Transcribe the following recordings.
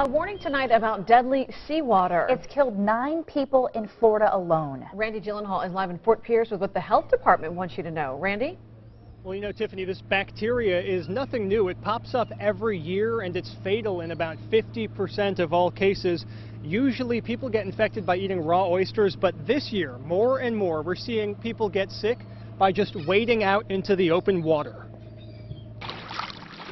A warning tonight about deadly seawater. It's killed nine people in Florida alone. Randy Gyllenhaal is live in Fort Pierce with what the health department wants you to know. Randy? Well, you know, Tiffany, this bacteria is nothing new. It pops up every year and it's fatal in about 50% of all cases. Usually people get infected by eating raw oysters, but this year, more and more, we're seeing people get sick by just wading out into the open water.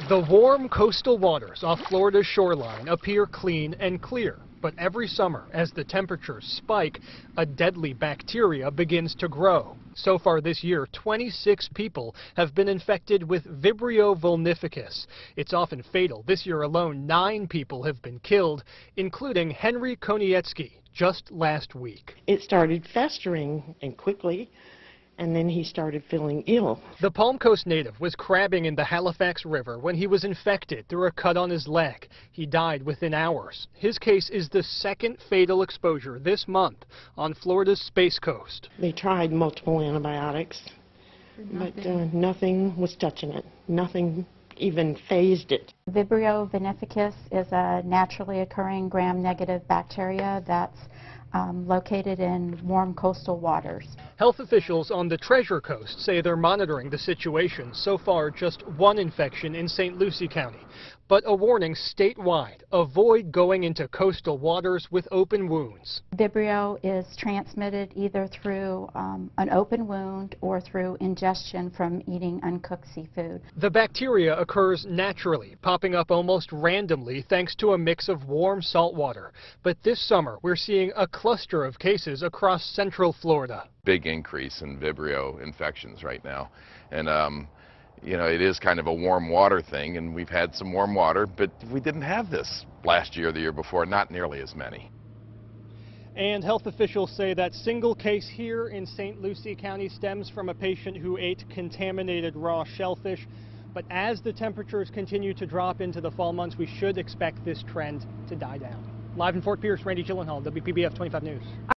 The warm coastal waters off Florida's shoreline appear clean and clear. But every summer, as the temperatures spike, a deadly bacteria begins to grow. So far this year, 26 people have been infected with Vibrio vulnificus. It's often fatal. This year alone, nine people have been killed, including Henry Konietzky just last week. It started festering and quickly and then he started feeling ill. The Palm Coast native was crabbing in the Halifax River when he was infected through a cut on his leg. He died within hours. His case is the second fatal exposure this month on Florida's Space Coast. They tried multiple antibiotics, but uh, nothing was touching it. Nothing even fazed it. Vibrio vulnificus is a naturally occurring gram-negative bacteria that's um, located in warm coastal waters. Health officials on the Treasure Coast say they're monitoring the situation. So far, just one infection in St. Lucie County. But a warning statewide, avoid going into coastal waters with open wounds. Vibrio is transmitted either through um, an open wound or through ingestion from eating uncooked seafood. The bacteria occurs naturally, popping up almost randomly thanks to a mix of warm salt water. But this summer, we're seeing a cluster of cases across central Florida. Big increase in Vibrio infections right now. And um, you know, it is kind of a warm water thing, and we've had some warm water, but we didn't have this last year or the year before, not nearly as many. And health officials say that single case here in St. Lucie County stems from a patient who ate contaminated raw shellfish. But as the temperatures continue to drop into the fall months, we should expect this trend to die down. Live in Fort Pierce, Randy Gyllenhaal, WPBF 25 News.